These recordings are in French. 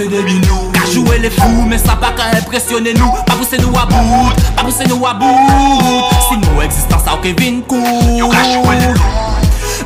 se debi nou Ka joue le fou, men sa pa ka impresyone nou Pa pousse nou a bout, pa pousse nou a bout. Si nou eksistan sa ou ke vin kou Yo ka joue le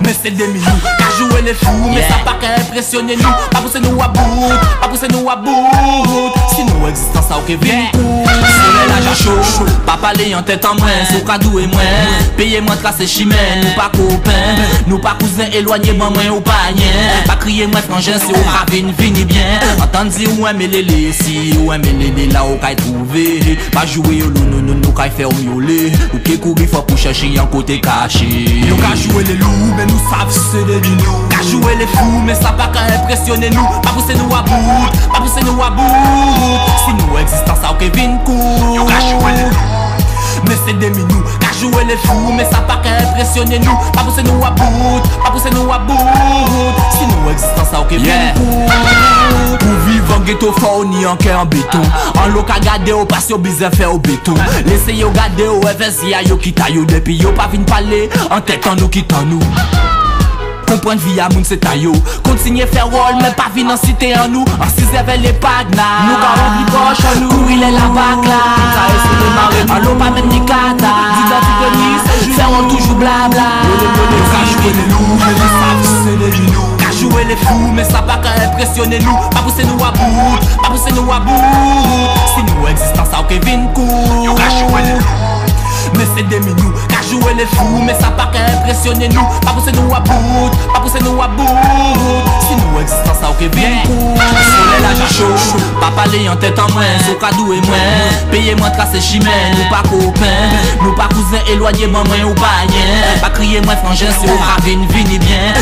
Men se demi nou, ka joue le fou Men Yeah. sa pa ka impresyone nou Pa pousse nou a bout, pa pousse nou a bout. Si nou eksistan sa ou ke vin kou Soleil la jan chou, pa pale yon tèt an mwen Sou ka doué mwen, peye mwen trase chimè Nou pa kopen, nou pa kouzen elwanye ban mwen ou pa nyen Pa kriye mwen franjen si ou ka vin vini bien. Antan di ou eme lele si ou eme lele la ou kay trouve Pa joue yo nou nou nou kay fe ou miole Ou ke kouri fwa pou chèche yon kote kache Yo ka joue le lou men nou sav se debi nou Ka joue le fou men sa pa ka impresyone nou Pa pousse nou a bout, pa pousse nou a bout de demi nou Ka jowe le fou, men sa pa ka impresyonye nou Pa puse nou about, pa puse nou about Si nou existans a ouke ven kout Pou viv an ghetto fa ou ni anke an beton An lo ka gade ou pas yo bizen fe ou beton Lese yo gade ou evens ya yo kita yo Depi yo pa vin pale, an tetan nou kitan nou Kompren a moun se tayo Kontinye fe rol men pa vi nan site an nou An si zeve le pag nan Nou ka rempli poch an nou Kouri le la bak la Sa e se le mare An lo pa men ni kata Dida ti geni se jou Fè an toujou blabla Yo ka joue le lou Men li sav se debi nou Ka joue le fou Men sa pa ka impresyone nou Pa pousse nou a bout Pa pousse nou a bout. Si nou eksistan sa ou ke vin kou Yo ka joue le Men se demi nou, ka joue le fou Men sa pa ka impresyone nou Pa pousse nou a bout, pa pousse nou a bout. Si nou eksistan sa ou ke vin Soleil chou, pa pale yon tèt an mwen Sou ka doué mwen, peye mwen trase chimè Nou pa kopen, nou pa kouzen elwanye ban mwen ou pa nyen Pa kriye mwen franjen si ou ka vin vini bien.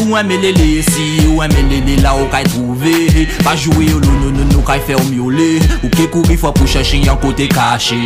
Ou eme lele si ou eme lele la ou kay trouve Pa joue yo nou nou nou nou kay fe ou miole Ou ke kouri fwa pou chèche yon kote kache